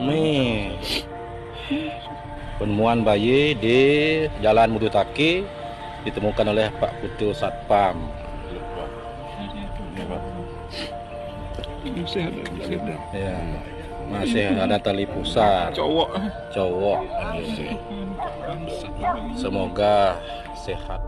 Nih. Penemuan bayi di Jalan Mudutaki ditemukan oleh Pak Putu Satpam. Masih ada, masih ada. Ya. Masih ada tali pusat Cowok. cowok. Semoga sehat.